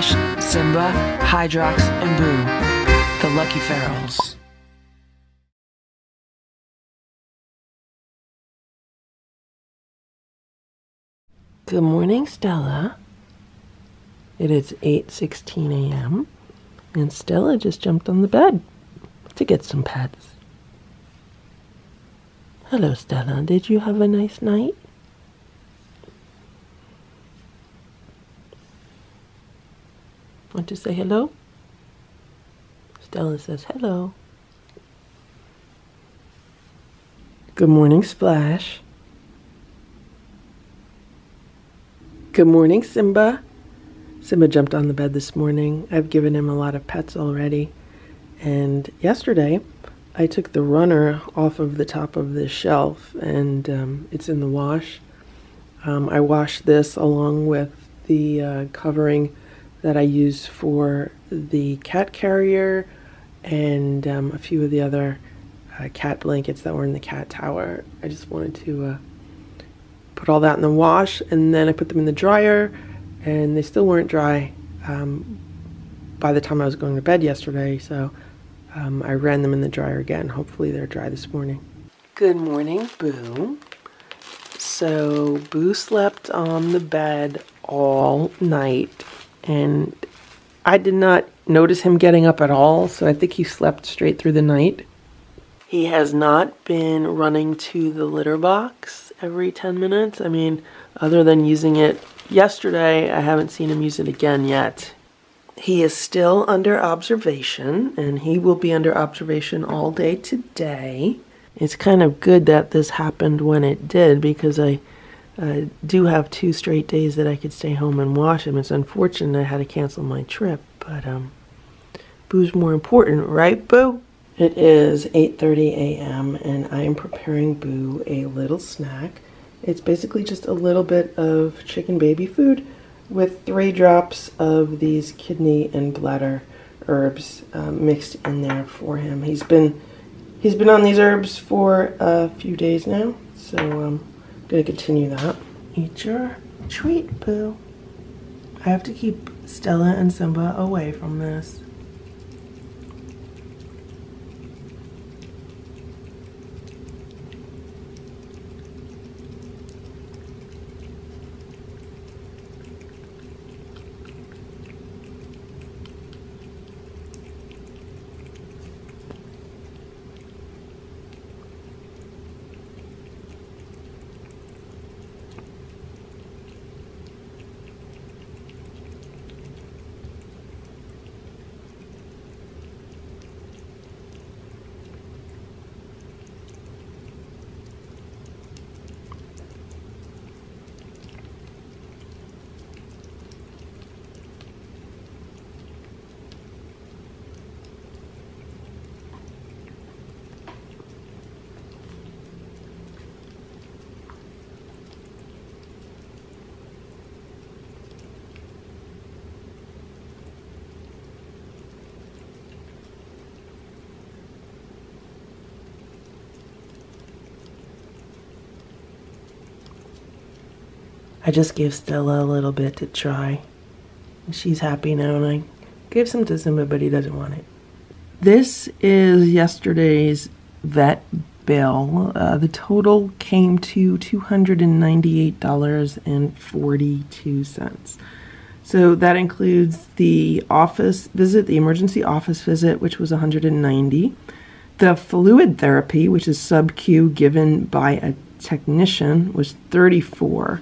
Simba, Hydrox, and Boo, the Lucky Ferals. Good morning, Stella. It is 8:16 a.m. and Stella just jumped on the bed to get some pets. Hello, Stella. Did you have a nice night? Want to say hello? Stella says hello. Good morning, Splash. Good morning, Simba. Simba jumped on the bed this morning. I've given him a lot of pets already. And yesterday, I took the runner off of the top of the shelf and um, it's in the wash. Um, I washed this along with the uh, covering that I use for the cat carrier and um, a few of the other uh, cat blankets that were in the cat tower. I just wanted to uh, put all that in the wash and then I put them in the dryer and they still weren't dry um, by the time I was going to bed yesterday. So um, I ran them in the dryer again. Hopefully they're dry this morning. Good morning Boo. So Boo slept on the bed all night and I did not notice him getting up at all so I think he slept straight through the night he has not been running to the litter box every 10 minutes. I mean, other than using it yesterday, I haven't seen him use it again yet. He is still under observation, and he will be under observation all day today. It's kind of good that this happened when it did because I uh, do have two straight days that I could stay home and watch him. It's unfortunate I had to cancel my trip, but um, Boo's more important, right, Boo? It is 8.30 a.m. and I am preparing Boo a little snack. It's basically just a little bit of chicken baby food with three drops of these kidney and bladder herbs um, mixed in there for him. He's been he's been on these herbs for a few days now, so um, gonna continue that. Eat your treat, Boo. I have to keep Stella and Simba away from this. I just give Stella a little bit to try. She's happy now, and I give some to Simba, but he doesn't want it. This is yesterday's vet bill. Uh, the total came to $298.42. So that includes the office visit, the emergency office visit, which was 190, the fluid therapy, which is sub-Q given by a technician, was 34.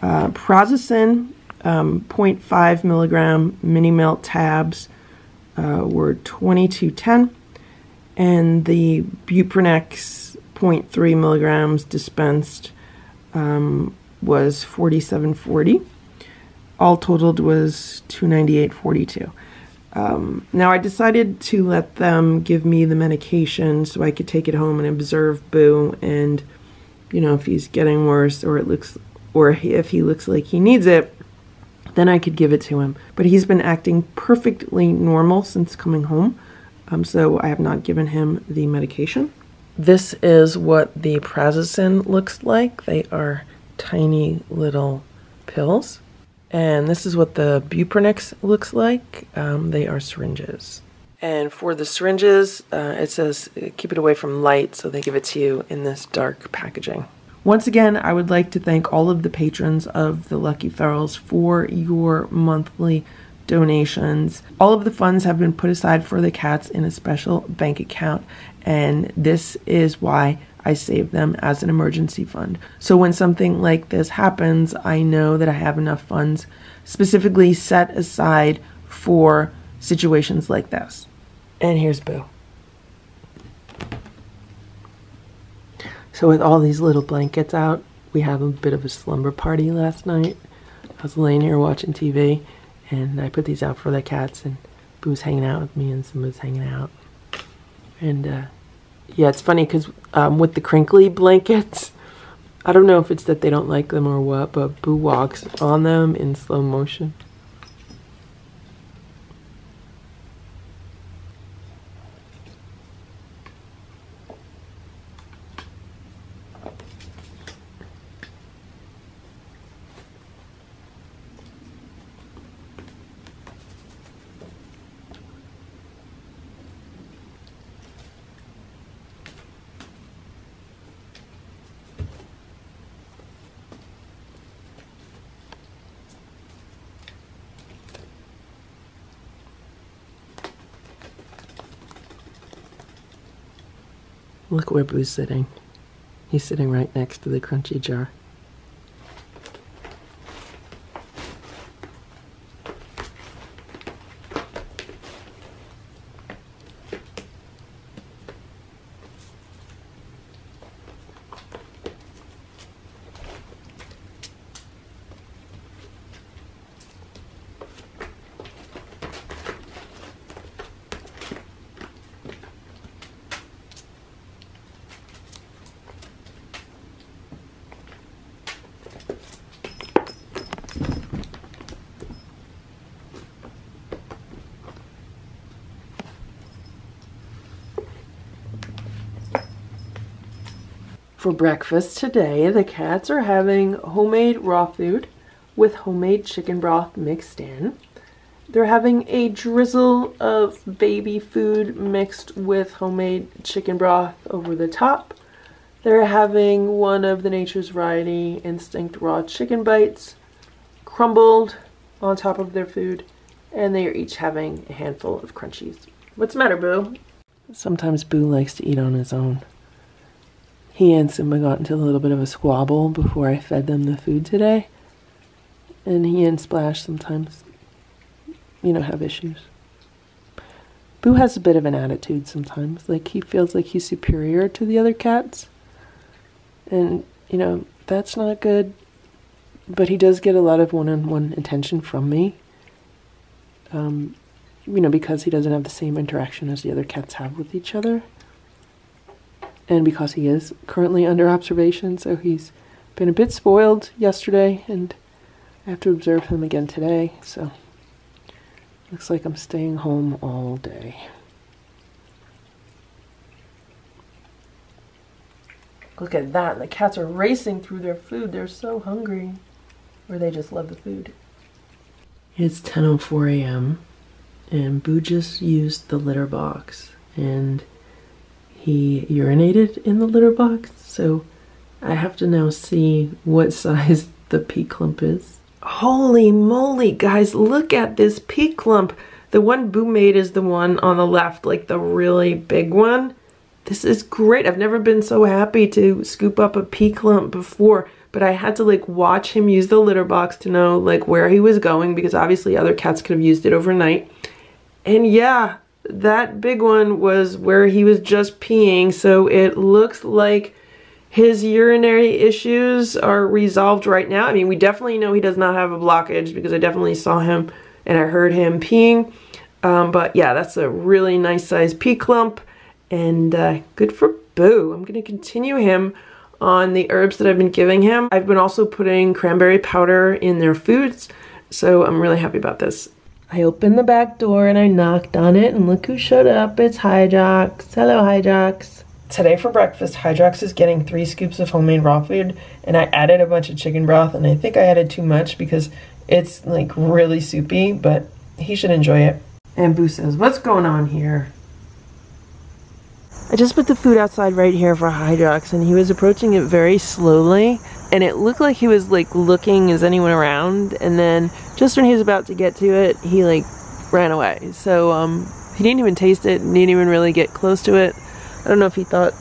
Uh, Prazosin, um, 0.5 milligram mini melt tabs uh, were 2210, and the Buprenex 0.3 milligrams dispensed um, was 4740. All totaled was 298.42. Um, now I decided to let them give me the medication so I could take it home and observe Boo and you know if he's getting worse or it looks or if he looks like he needs it, then I could give it to him. But he's been acting perfectly normal since coming home, um, so I have not given him the medication. This is what the Prazosin looks like. They are tiny little pills. And this is what the Buprenex looks like. Um, they are syringes. And for the syringes, uh, it says keep it away from light, so they give it to you in this dark packaging. Once again, I would like to thank all of the patrons of the Lucky Ferals for your monthly donations. All of the funds have been put aside for the cats in a special bank account, and this is why I save them as an emergency fund. So when something like this happens, I know that I have enough funds specifically set aside for situations like this. And here's Boo. So with all these little blankets out, we had a bit of a slumber party last night. I was laying here watching TV and I put these out for the cats and Boo's hanging out with me and Simba's hanging out. And uh, yeah, it's funny because um, with the crinkly blankets, I don't know if it's that they don't like them or what, but Boo walks on them in slow motion. Look where Boo's sitting. He's sitting right next to the crunchy jar. For breakfast today, the cats are having homemade raw food with homemade chicken broth mixed in. They're having a drizzle of baby food mixed with homemade chicken broth over the top. They're having one of the Nature's Variety Instinct raw chicken bites crumbled on top of their food, and they are each having a handful of crunchies. What's the matter, Boo? Sometimes Boo likes to eat on his own. He and Simba got into a little bit of a squabble before I fed them the food today. And he and Splash sometimes, you know, have issues. Boo has a bit of an attitude sometimes. Like, he feels like he's superior to the other cats. And, you know, that's not good. But he does get a lot of one on one attention from me. Um, you know, because he doesn't have the same interaction as the other cats have with each other and because he is currently under observation, so he's been a bit spoiled yesterday, and I have to observe him again today, so looks like I'm staying home all day. Look at that, the cats are racing through their food. They're so hungry, or they just love the food. It's 10.04 a.m., and Boo just used the litter box, and he urinated in the litter box, so I have to now see what size the pee clump is. Holy moly, guys, look at this pee clump. The one Boo made is the one on the left, like the really big one. This is great. I've never been so happy to scoop up a pee clump before, but I had to like watch him use the litter box to know like where he was going because obviously other cats could have used it overnight. And yeah, that big one was where he was just peeing, so it looks like his urinary issues are resolved right now. I mean, we definitely know he does not have a blockage because I definitely saw him and I heard him peeing. Um, but yeah, that's a really nice size pee clump and uh, good for Boo. I'm going to continue him on the herbs that I've been giving him. I've been also putting cranberry powder in their foods, so I'm really happy about this. I opened the back door and I knocked on it, and look who showed up. It's Hydrox. Hello, Hydrox. Today for breakfast, Hydrox is getting three scoops of homemade raw food, and I added a bunch of chicken broth, and I think I added too much because It's like really soupy, but he should enjoy it. And Boo says, What's going on here? I just put the food outside right here for Hydrox, and he was approaching it very slowly. And it looked like he was like looking, is anyone around? And then just when he was about to get to it, he like ran away. So um, he didn't even taste it, didn't even really get close to it. I don't know if he thought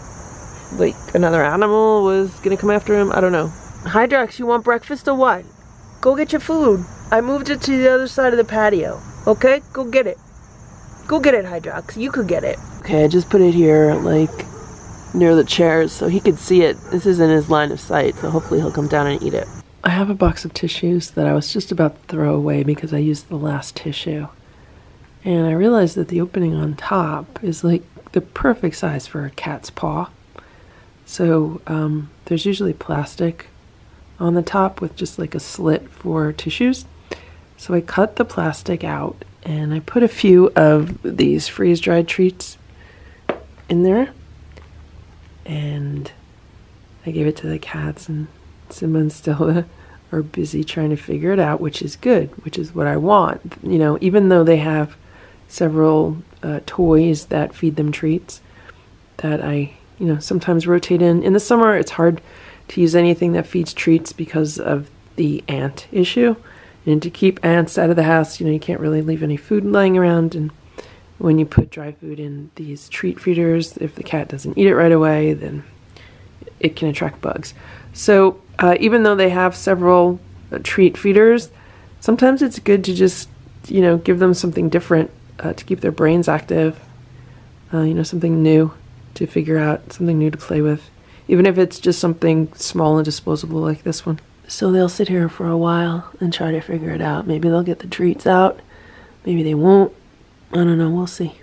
like another animal was gonna come after him. I don't know. Hydrox, you want breakfast or what? Go get your food. I moved it to the other side of the patio. Okay? Go get it. Go get it, Hydrox. You could get it. Okay, I just put it here, like, near the chairs so he could see it. This is in his line of sight, so hopefully he'll come down and eat it. I have a box of tissues that I was just about to throw away because I used the last tissue. And I realized that the opening on top is like the perfect size for a cat's paw. So um, there's usually plastic on the top with just like a slit for tissues. So I cut the plastic out and I put a few of these freeze dried treats in there. And I gave it to the cats, and Simba and Stella are busy trying to figure it out, which is good, which is what I want. You know, even though they have several uh, toys that feed them treats that I, you know, sometimes rotate in. In the summer, it's hard to use anything that feeds treats because of the ant issue. And to keep ants out of the house, you know, you can't really leave any food lying around. And when you put dry food in these treat feeders, if the cat doesn't eat it right away, then it can attract bugs. So uh, even though they have several uh, treat feeders, sometimes it's good to just, you know, give them something different uh, to keep their brains active. Uh, you know, something new to figure out, something new to play with, even if it's just something small and disposable like this one. So they'll sit here for a while and try to figure it out. Maybe they'll get the treats out, maybe they won't. I don't know, we'll see.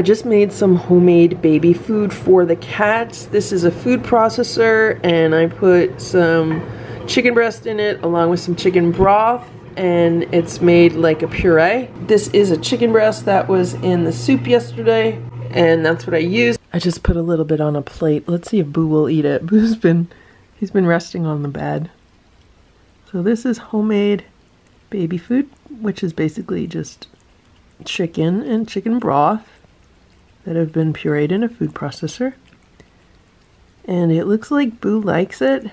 I just made some homemade baby food for the cats. This is a food processor and I put some chicken breast in it along with some chicken broth and it's made like a puree. This is a chicken breast that was in the soup yesterday and that's what I used. I just put a little bit on a plate. Let's see if Boo will eat it. Boo's been, he's been resting on the bed. So this is homemade baby food, which is basically just chicken and chicken broth that have been pureed in a food processor. And it looks like Boo likes it,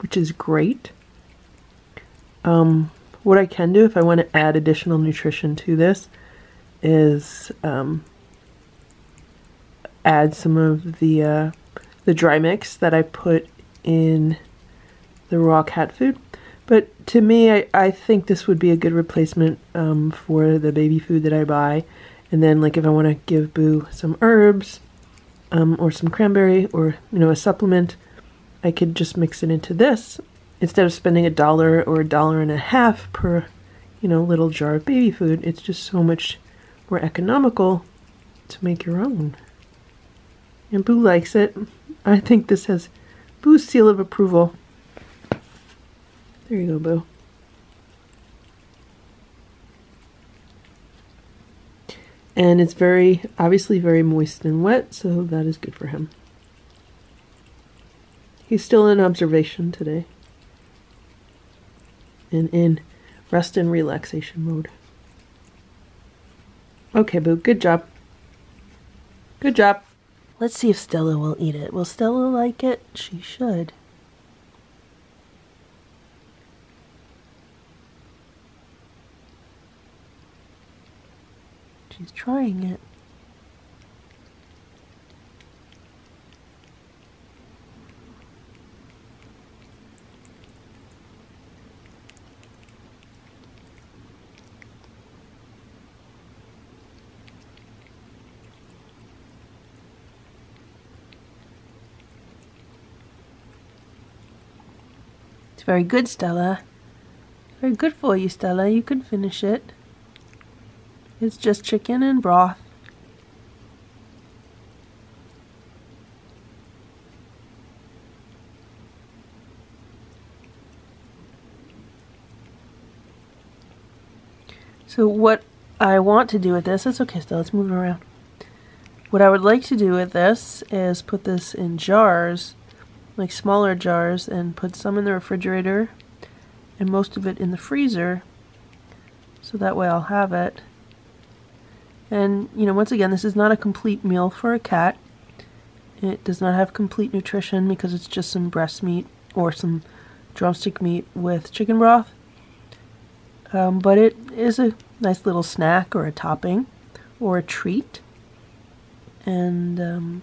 which is great. Um, what I can do if I want to add additional nutrition to this is um, add some of the uh, the dry mix that I put in the raw cat food. But to me, I, I think this would be a good replacement um, for the baby food that I buy. And then like if I want to give Boo some herbs um, or some cranberry or, you know, a supplement, I could just mix it into this instead of spending a dollar or a dollar and a half per you know, little jar of baby food. It's just so much more economical to make your own. And Boo likes it. I think this has Boo's seal of approval. There you go, Boo. And it's very, obviously very moist and wet, so that is good for him. He's still in observation today. And in rest and relaxation mode. Okay, Boo, good job. Good job. Let's see if Stella will eat it. Will Stella like it? She should. She's trying it. It's very good, Stella. Very good for you, Stella. You can finish it. It's just chicken and broth. So what I want to do with this, it's okay still, let's move it around. What I would like to do with this is put this in jars, like smaller jars, and put some in the refrigerator and most of it in the freezer. So that way I'll have it. And, you know, once again, this is not a complete meal for a cat. It does not have complete nutrition because it's just some breast meat or some drumstick meat with chicken broth. Um, but it is a nice little snack or a topping or a treat. And um,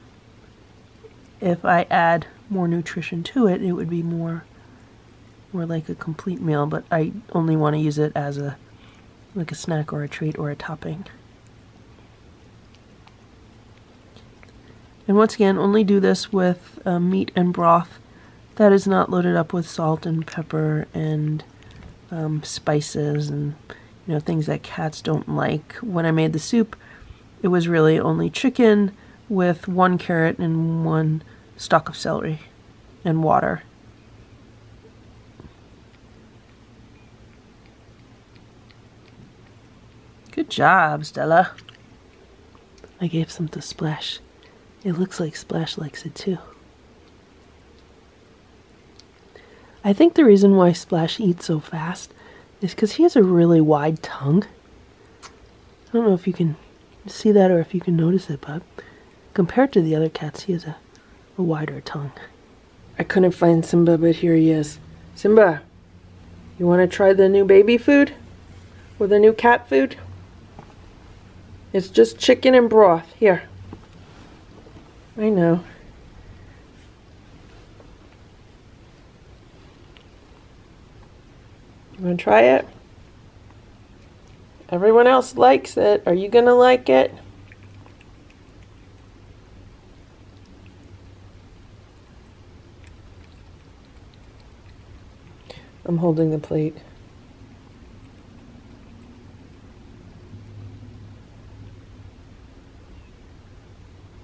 if I add more nutrition to it, it would be more more like a complete meal, but I only want to use it as a like a snack or a treat or a topping. And once again, only do this with uh, meat and broth that is not loaded up with salt and pepper and um, spices and you know things that cats don't like. When I made the soup, it was really only chicken with one carrot and one stalk of celery and water. Good job, Stella. I gave some to Splash. It looks like Splash likes it too. I think the reason why Splash eats so fast is because he has a really wide tongue. I don't know if you can see that or if you can notice it, but compared to the other cats, he has a, a wider tongue. I couldn't find Simba, but here he is. Simba, you want to try the new baby food? Or the new cat food? It's just chicken and broth. Here. I know. You want to try it? Everyone else likes it. Are you going to like it? I'm holding the plate.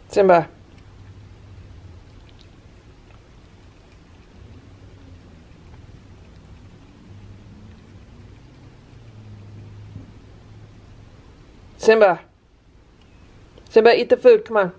Simba. Simba. Simba, eat the food. Come on.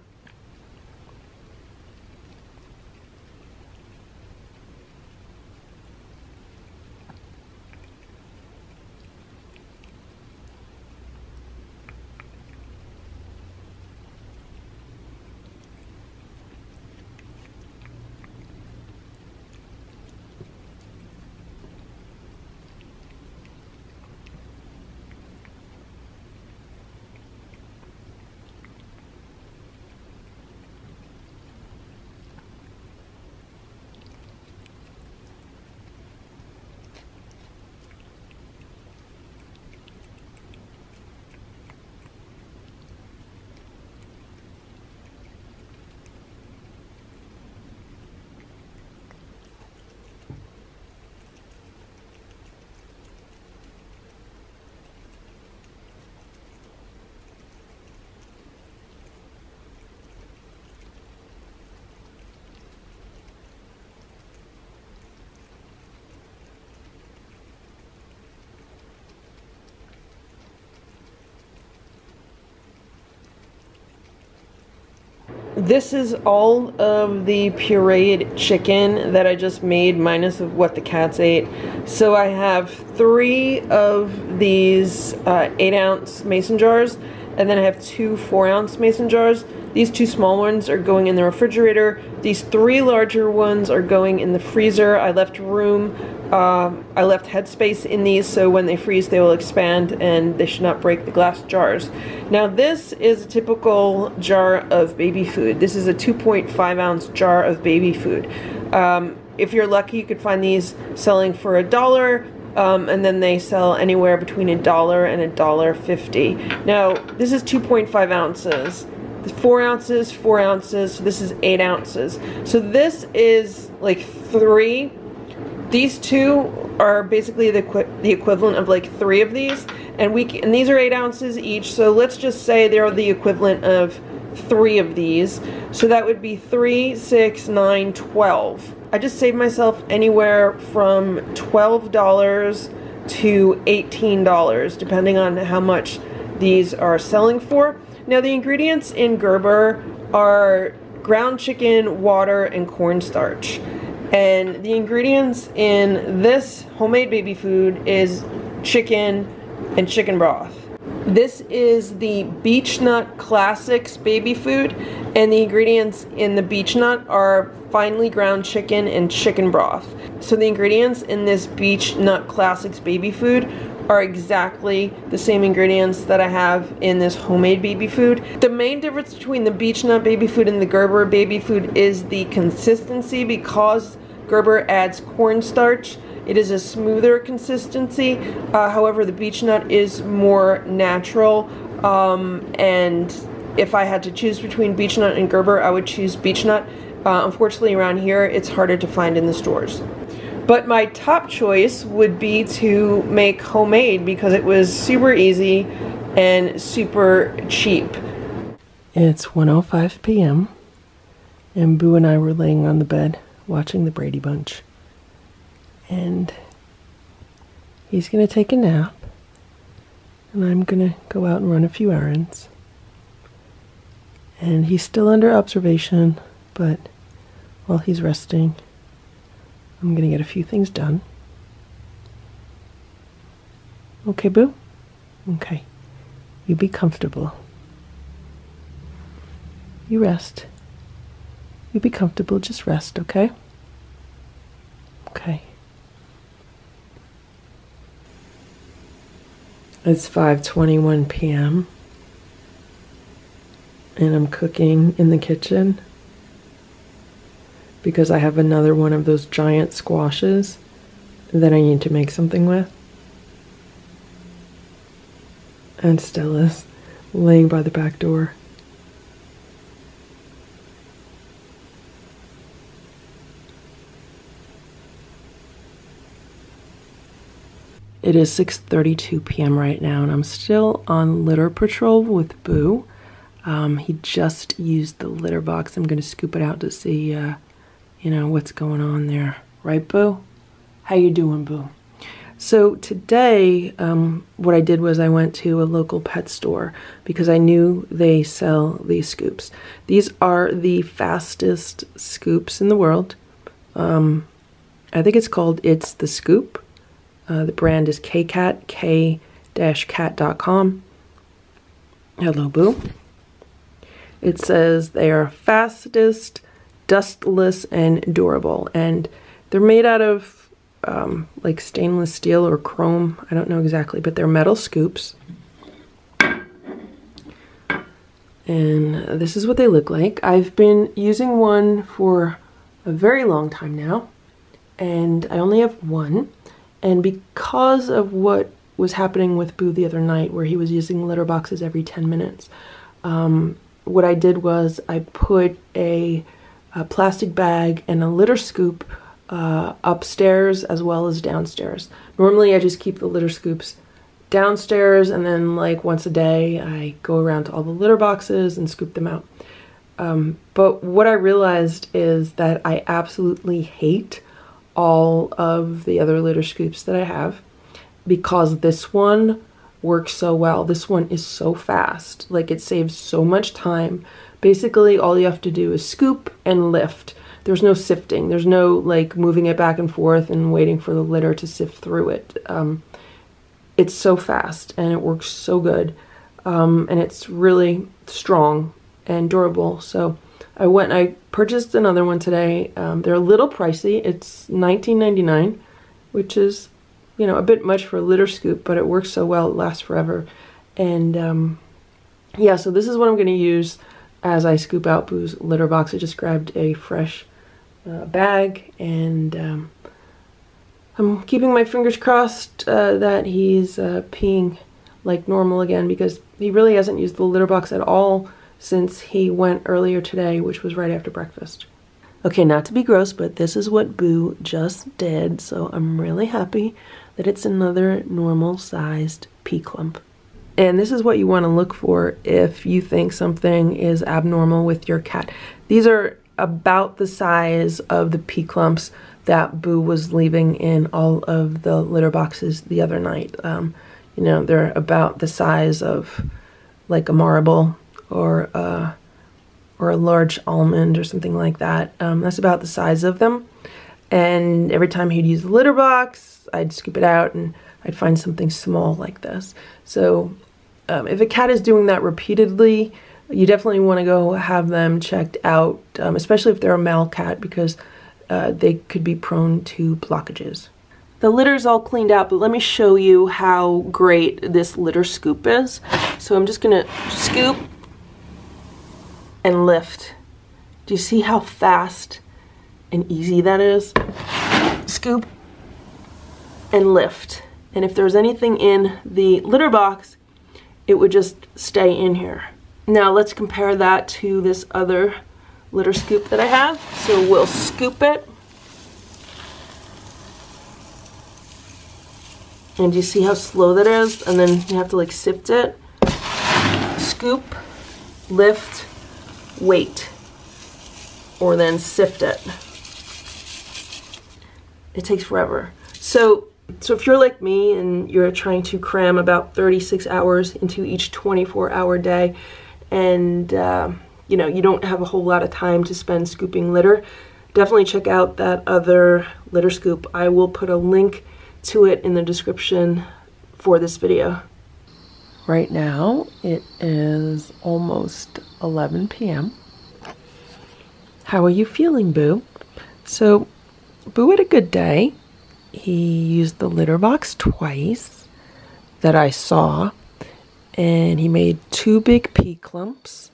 This is all of the pureed chicken that I just made, minus of what the cats ate. So I have three of these uh, 8 ounce mason jars, and then I have two 4 ounce mason jars. These two small ones are going in the refrigerator. These three larger ones are going in the freezer. I left room um, I left headspace in these so when they freeze they will expand and they should not break the glass jars. Now this is a typical jar of baby food. This is a 2.5 ounce jar of baby food. Um, if you're lucky you could find these selling for a dollar um, and then they sell anywhere between a dollar and a dollar fifty. Now this is 2.5 ounces. Four ounces, four ounces, so this is eight ounces. So this is like three these two are basically the, the equivalent of like three of these and we and these are eight ounces each so let's just say they're the equivalent of three of these. So that would be three six nine twelve. I just saved myself anywhere from twelve dollars to eighteen dollars depending on how much these are selling for. Now the ingredients in Gerber are ground chicken water and cornstarch and the ingredients in this homemade baby food is chicken and chicken broth. This is the Beech-Nut Classics baby food, and the ingredients in the Beech-Nut are finely ground chicken and chicken broth. So the ingredients in this Beech-Nut Classics baby food are exactly the same ingredients that I have in this homemade baby food. The main difference between the Beech-Nut baby food and the Gerber baby food is the consistency because Gerber adds cornstarch. It is a smoother consistency. Uh, however, the Beech-Nut is more natural. Um, and if I had to choose between Beech-Nut and Gerber, I would choose Beech-Nut. Uh, unfortunately, around here, it's harder to find in the stores. But my top choice would be to make homemade because it was super easy and super cheap. It's 1.05 p.m. and Boo and I were laying on the bed watching the Brady Bunch. And he's going to take a nap. And I'm going to go out and run a few errands. And he's still under observation, but while he's resting, I'm going to get a few things done. Okay, Boo? Okay. You be comfortable. You rest. You be comfortable, just rest, okay? Okay. It's 5:21 p.m. and I'm cooking in the kitchen because I have another one of those giant squashes that I need to make something with. And Stella's laying by the back door. It is 6:32 p.m. right now, and I'm still on litter patrol with Boo. Um, he just used the litter box. I'm going to scoop it out to see, uh, you know, what's going on there. Right, Boo? How you doing, Boo? So today, um, what I did was I went to a local pet store because I knew they sell these scoops. These are the fastest scoops in the world. Um, I think it's called It's the Scoop. Uh, the brand is KCAT, k-cat.com. Hello, Boo. It says they are fastest, dustless, and durable. And they're made out of um, like stainless steel or chrome. I don't know exactly, but they're metal scoops. And this is what they look like. I've been using one for a very long time now. And I only have one. And because of what was happening with Boo the other night, where he was using litter boxes every 10 minutes, um, what I did was I put a, a, plastic bag and a litter scoop uh, upstairs as well as downstairs. Normally, I just keep the litter scoops downstairs, and then, like, once a day, I go around to all the litter boxes and scoop them out. Um, but what I realized is that I absolutely hate all of the other litter scoops that I have because this one works so well. This one is so fast. Like it saves so much time Basically, all you have to do is scoop and lift. There's no sifting. There's no like moving it back and forth and waiting for the litter to sift through it. Um, it's so fast and it works so good. Um, and it's really strong and durable. So I went, I purchased another one today. Um, they're a little pricey. It's $19.99, which is, you know, a bit much for a litter scoop, but it works so well, it lasts forever. And um, yeah, so this is what I'm going to use as I scoop out Boo's litter box. I just grabbed a fresh uh, bag and um, I'm keeping my fingers crossed uh, that he's uh, peeing like normal again because he really hasn't used the litter box at all since he went earlier today, which was right after breakfast. Okay, not to be gross, but this is what Boo just did, so I'm really happy that it's another normal sized pee clump. And this is what you want to look for if you think something is abnormal with your cat. These are about the size of the pee clumps that Boo was leaving in all of the litter boxes the other night. Um, you know, they're about the size of like a marble or a, or a large almond or something like that. Um, that's about the size of them. And every time he'd use the litter box, I'd scoop it out and I'd find something small like this. So um, if a cat is doing that repeatedly, you definitely want to go have them checked out, um, especially if they're a male cat, because uh, they could be prone to blockages. The litter's all cleaned out, but let me show you how great this litter scoop is. So I'm just gonna scoop and lift. Do you see how fast and easy that is? Scoop and lift. And if there's anything in the litter box, it would just stay in here. Now let's compare that to this other litter scoop that I have. So we'll scoop it. And you see how slow that is? And then you have to like sift it. Scoop, lift, wait. Or then sift it. It takes forever. So, so if you're like me and you're trying to cram about 36 hours into each 24 hour day and uh, you know, you don't have a whole lot of time to spend scooping litter, definitely check out that other litter scoop. I will put a link to it in the description for this video. Right now, it is almost 11 p.m. How are you feeling, Boo? So, Boo had a good day. He used the litter box twice that I saw, and he made two big pee clumps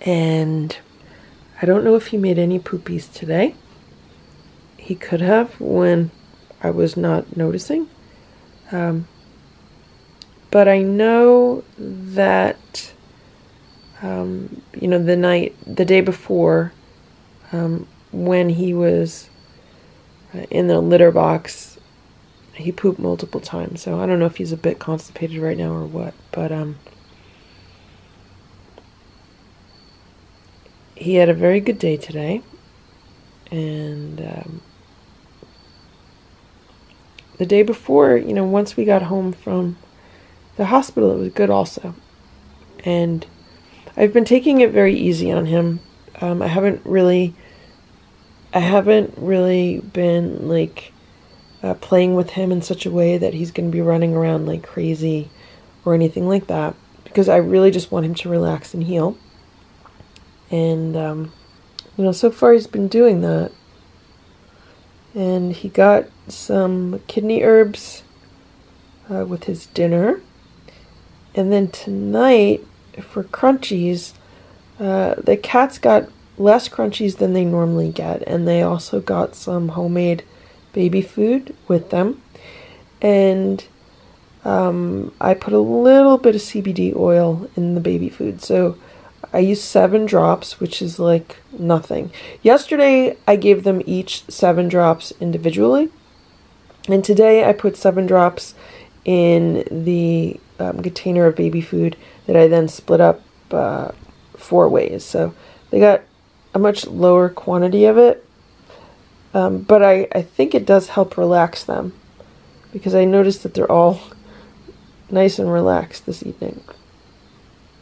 and I don't know if he made any poopies today. He could have when I was not noticing. Um, but I know that, um, you know, the night, the day before, um, when he was in the litter box, he pooped multiple times. So I don't know if he's a bit constipated right now or what, but, um, he had a very good day today, and um, the day before, you know, once we got home from the hospital, it was good also. And I've been taking it very easy on him. Um, I haven't really, I haven't really been like uh, playing with him in such a way that he's going to be running around like crazy or anything like that because I really just want him to relax and heal. And, um, you know, so far he's been doing that. And he got some kidney herbs uh, with his dinner. And then tonight, for crunchies, uh, the cats got less crunchies than they normally get. And they also got some homemade baby food with them. And um, I put a little bit of CBD oil in the baby food. So I used seven drops, which is like nothing. Yesterday, I gave them each seven drops individually. And today, I put seven drops in the um, container of baby food that I then split up uh, four ways. So they got a much lower quantity of it. Um, but I, I think it does help relax them because I noticed that they're all nice and relaxed this evening.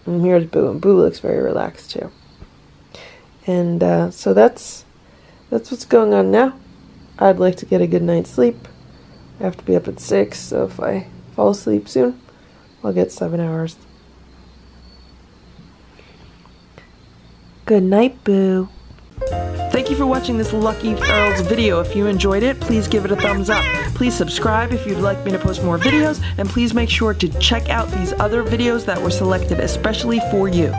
And here's Boo, and Boo looks very relaxed too. And uh, so that's that's what's going on now. I'd like to get a good night's sleep. I have to be up at six, so if I fall asleep soon, I'll get seven hours. Good night, Boo. Thank you for watching this Lucky Ferals video. If you enjoyed it, please give it a thumbs up. Please subscribe if you'd like me to post more videos, and please make sure to check out these other videos that were selected especially for you.